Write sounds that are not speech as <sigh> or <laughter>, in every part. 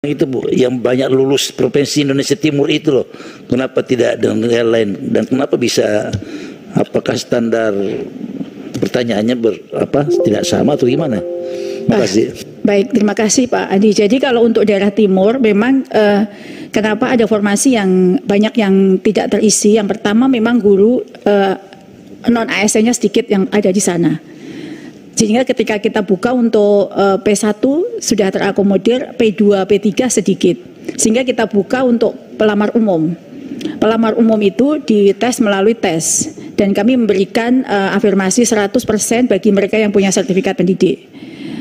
itu bu yang banyak lulus provinsi Indonesia Timur itu loh kenapa tidak dengan yang lain dan kenapa bisa apakah standar pertanyaannya ber, apa tidak sama atau gimana terima kasih Baik, terima kasih Pak Adi. Jadi kalau untuk daerah timur memang eh, kenapa ada formasi yang banyak yang tidak terisi? Yang pertama memang guru eh, non ASN-nya sedikit yang ada di sana. Sehingga ketika kita buka untuk eh, P1 sudah terakomodir, P2, P3 sedikit. Sehingga kita buka untuk pelamar umum. Pelamar umum itu dites melalui tes dan kami memberikan eh, afirmasi 100% bagi mereka yang punya sertifikat pendidik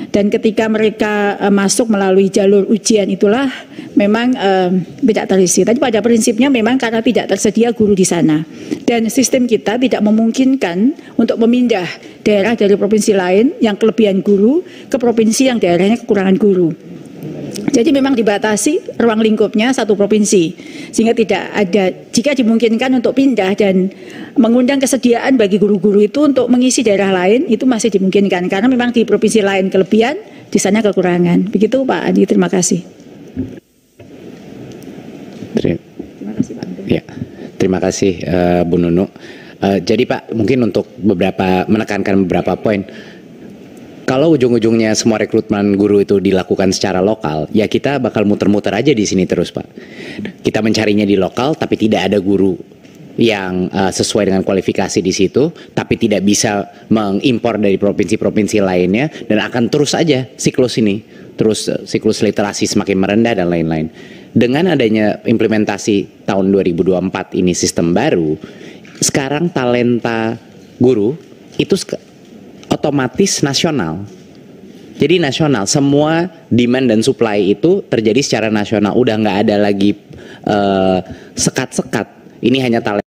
dan ketika mereka uh, masuk melalui jalur ujian itulah memang uh, tidak terisi. Tapi pada prinsipnya memang karena tidak tersedia guru di sana dan sistem kita tidak memungkinkan untuk memindah daerah dari provinsi lain yang kelebihan guru ke provinsi yang daerahnya kekurangan guru. Jadi memang dibatasi ruang lingkupnya satu provinsi sehingga tidak ada jika dimungkinkan untuk pindah dan mengundang kesediaan bagi guru-guru itu untuk mengisi daerah lain itu masih dimungkinkan karena memang di provinsi lain kelebihan di sana kekurangan. Begitu Pak Adi, terima kasih. Terima kasih Pak. Ya, terima kasih uh, Bu Nunu. Uh, jadi Pak, mungkin untuk beberapa menekankan beberapa poin kalau ujung-ujungnya semua rekrutmen guru itu dilakukan secara lokal, ya kita bakal muter-muter aja di sini terus, Pak. Kita mencarinya di lokal, tapi tidak ada guru yang uh, sesuai dengan kualifikasi di situ, tapi tidak bisa mengimpor dari provinsi-provinsi lainnya, dan akan terus aja siklus ini, terus uh, siklus literasi semakin merendah dan lain-lain. Dengan adanya implementasi tahun 2024 ini sistem baru, sekarang talenta guru itu otomatis nasional. Jadi nasional, semua demand dan supply itu terjadi secara nasional. Udah nggak ada lagi uh, sekat-sekat. Ini hanya talenta.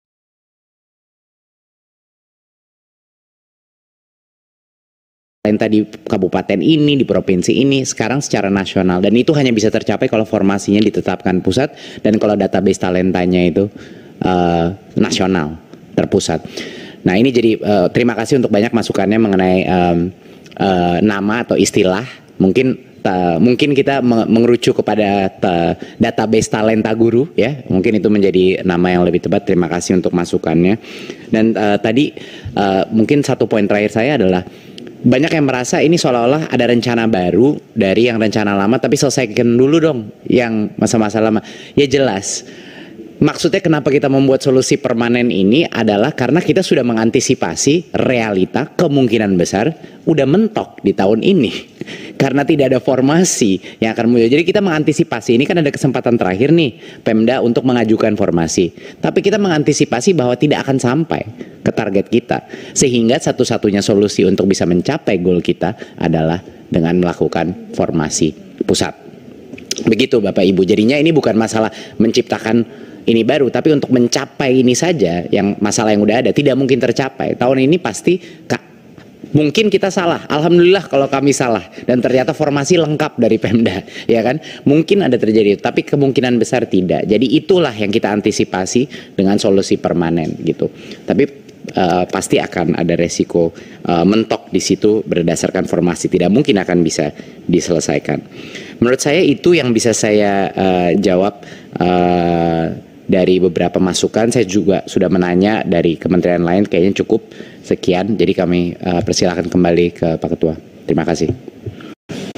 talenta di kabupaten ini, di provinsi ini, sekarang secara nasional. Dan itu hanya bisa tercapai kalau formasinya ditetapkan pusat dan kalau database talentanya itu uh, nasional, terpusat. Nah ini jadi uh, terima kasih untuk banyak masukannya mengenai um, uh, nama atau istilah. Mungkin Ta, mungkin kita mengerucut kepada ta, database talenta guru ya. Mungkin itu menjadi nama yang lebih tepat. Terima kasih untuk masukannya. Dan uh, tadi uh, mungkin satu poin terakhir saya adalah banyak yang merasa ini seolah-olah ada rencana baru dari yang rencana lama tapi selesaikan dulu dong yang masa-masa lama. Ya jelas Maksudnya kenapa kita membuat solusi permanen ini adalah karena kita sudah mengantisipasi realita kemungkinan besar udah mentok di tahun ini. Karena tidak ada formasi yang akan muncul. Jadi kita mengantisipasi ini kan ada kesempatan terakhir nih Pemda untuk mengajukan formasi. Tapi kita mengantisipasi bahwa tidak akan sampai ke target kita. Sehingga satu-satunya solusi untuk bisa mencapai goal kita adalah dengan melakukan formasi pusat. Begitu Bapak Ibu. Jadinya ini bukan masalah menciptakan ini baru tapi untuk mencapai ini saja yang masalah yang udah ada tidak mungkin tercapai. Tahun ini pasti mungkin kita salah. Alhamdulillah kalau kami salah. Dan ternyata formasi lengkap dari Pemda <laughs> ya kan? Mungkin ada terjadi tapi kemungkinan besar tidak. Jadi itulah yang kita antisipasi dengan solusi permanen gitu. Tapi Uh, pasti akan ada resiko uh, mentok di situ berdasarkan formasi. Tidak mungkin akan bisa diselesaikan. Menurut saya itu yang bisa saya uh, jawab uh, dari beberapa masukan saya juga sudah menanya dari kementerian lain kayaknya cukup sekian. Jadi kami uh, persilahkan kembali ke Pak Ketua. Terima kasih.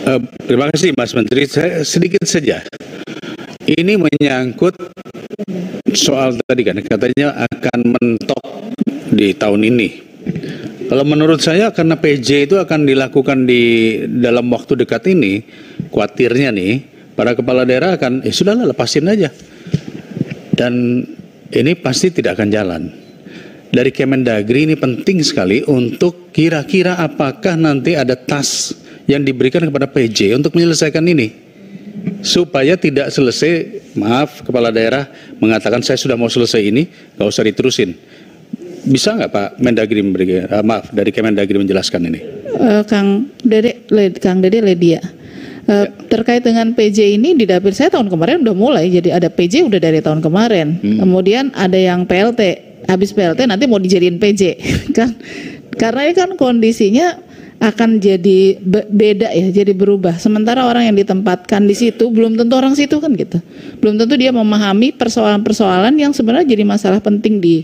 Uh, terima kasih Mas Menteri. Saya sedikit saja. Ini menyangkut soal tadi kan katanya akan mentok di tahun ini. Kalau menurut saya karena PJ itu akan dilakukan di dalam waktu dekat ini khawatirnya nih para kepala daerah akan eh sudahlah lepasin aja dan ini pasti tidak akan jalan. Dari Kemendagri ini penting sekali untuk kira-kira apakah nanti ada tas yang diberikan kepada PJ untuk menyelesaikan ini. Supaya tidak selesai, maaf kepala daerah mengatakan saya sudah mau selesai ini, gak usah diterusin. Bisa nggak Pak Mendagri memberi, uh, maaf dari Kemendagri menjelaskan ini? Uh, Kang Dede, Kang Dede Ledia. Uh, terkait dengan PJ ini di dapil saya tahun kemarin udah mulai jadi ada PJ udah dari tahun kemarin. Hmm. Kemudian ada yang PLT, habis PLT nanti mau dijadiin PJ <laughs> kan. Karena ini kan kondisinya akan jadi be- beda ya, jadi berubah. Sementara orang yang ditempatkan di situ belum tentu orang situ kan gitu. Belum tentu dia memahami persoalan-persoalan yang sebenarnya jadi masalah penting di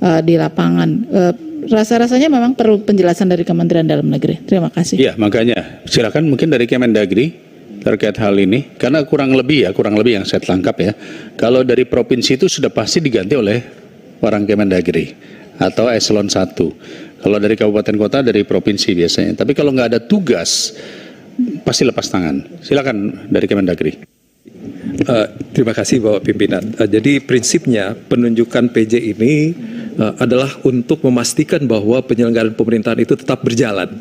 eh, di lapangan. Eh, rasa-rasanya memang perlu penjelasan dari Kementerian Dalam Negeri. Terima kasih. Iya, makanya silakan mungkin dari Kemendagri terkait hal ini karena kurang lebih ya, kurang lebih yang saya tangkap ya. Kalau dari provinsi itu sudah pasti diganti oleh orang Kemendagri atau eselon 1. Kalau dari kabupaten kota dari provinsi biasanya. Tapi kalau nggak ada tugas pasti lepas tangan. Silakan dari Kemendagri. Uh, terima kasih Bapak Pimpinan. Uh, jadi prinsipnya penunjukan PJ ini uh, adalah untuk memastikan bahwa penyelenggaraan pemerintahan itu tetap berjalan.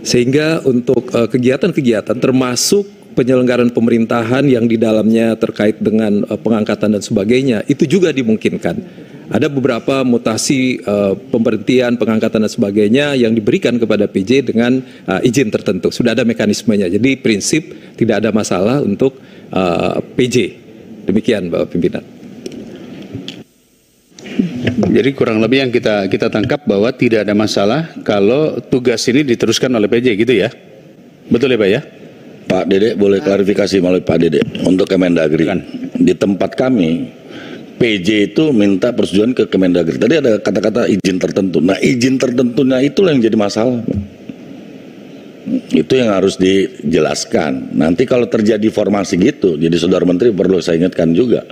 Sehingga untuk kegiatan-kegiatan termasuk penyelenggaraan pemerintahan yang di dalamnya terkait dengan uh, pengangkatan dan sebagainya itu juga dimungkinkan. Ada beberapa mutasi uh, pemberhentian, pengangkatan dan sebagainya yang diberikan kepada PJ dengan uh, izin tertentu. Sudah ada mekanismenya. Jadi prinsip tidak ada masalah untuk uh, PJ. Demikian Bapak Pimpinan. Jadi kurang lebih yang kita kita tangkap bahwa tidak ada masalah kalau tugas ini diteruskan oleh PJ gitu ya. Betul ya Pak ya? Pak Dede boleh klarifikasi melalui Pak Dede untuk Kemendagri. Di tempat kami PJ itu minta persetujuan ke Kemendagri. Tadi ada kata-kata izin tertentu. Nah izin tertentunya itu yang jadi masalah. Itu yang harus dijelaskan. Nanti kalau terjadi formasi gitu, jadi saudara menteri perlu saya ingatkan juga.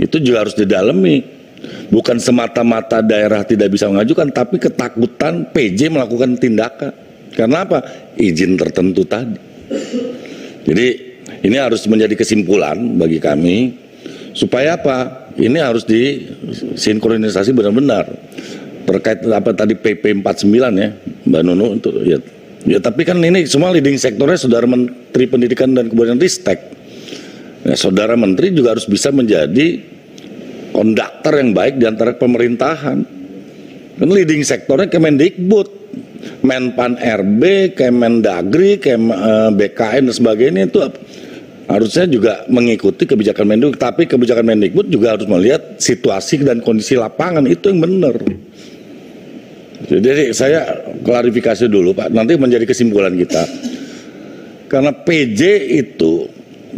Itu juga harus didalami. Bukan semata-mata daerah tidak bisa mengajukan, tapi ketakutan PJ melakukan tindakan. Karena apa? Izin tertentu tadi. Jadi ini harus menjadi kesimpulan bagi kami supaya apa? Ini harus disinkronisasi benar-benar. Terkait apa tadi PP 49 ya Mbak Nunu untuk ya ya tapi kan ini semua leading sektornya saudara Menteri Pendidikan dan Kebudayaan Ristek. Ya, saudara Menteri juga harus bisa menjadi konduktor yang baik di antara pemerintahan. Kan leading sektornya Kemendikbud Menpan RB, Kemendagri, Kem, eh, BKN dan sebagainya itu harusnya juga mengikuti kebijakan Mendikbud. Tapi kebijakan Mendikbud juga harus melihat situasi dan kondisi lapangan. Itu yang benar. Jadi saya klarifikasi dulu Pak. Nanti menjadi kesimpulan kita. Karena PJ itu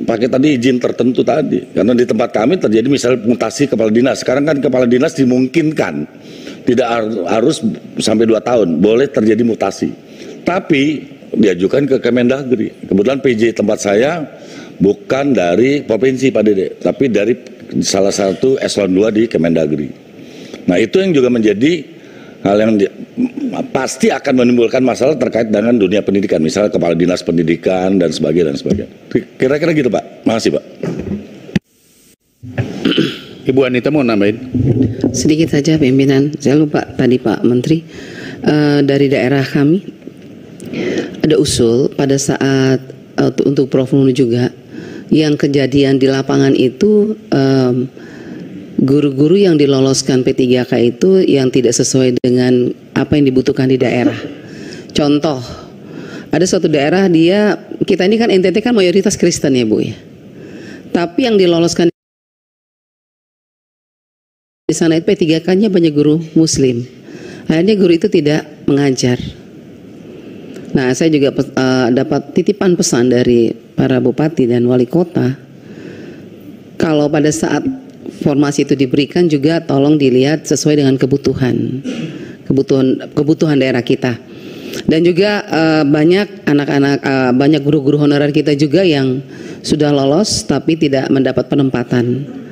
pakai tadi izin tertentu tadi. Karena di tempat kami terjadi misalnya mutasi kepala dinas. Sekarang kan kepala dinas dimungkinkan tidak harus sampai dua tahun boleh terjadi mutasi tapi diajukan ke Kemendagri kebetulan PJ tempat saya bukan dari provinsi Pak Dede, tapi dari salah satu eselon 2 di Kemendagri. Nah itu yang juga menjadi hal yang di, pasti akan menimbulkan masalah terkait dengan dunia pendidikan, misalnya kepala dinas pendidikan dan sebagainya dan sebagainya. Kira-kira gitu Pak. Makasih Pak. Ibu Anita mau nambahin? Sedikit saja pimpinan, saya lupa tadi Pak Menteri uh, dari daerah kami ada usul pada saat uh, untuk Prof Nunu juga yang kejadian di lapangan itu um, guru-guru yang diloloskan P3K itu yang tidak sesuai dengan apa yang dibutuhkan di daerah. Contoh, ada suatu daerah dia kita ini kan NTT kan mayoritas Kristen ya Bu ya. Tapi yang diloloskan di sana itu P3K-nya banyak guru Muslim. Akhirnya guru itu tidak mengajar. Nah, saya juga uh, dapat titipan pesan dari para bupati dan wali kota. Kalau pada saat formasi itu diberikan juga tolong dilihat sesuai dengan kebutuhan, kebutuhan kebutuhan daerah kita. Dan juga uh, banyak anak-anak, uh, banyak guru-guru honorer kita juga yang sudah lolos tapi tidak mendapat penempatan.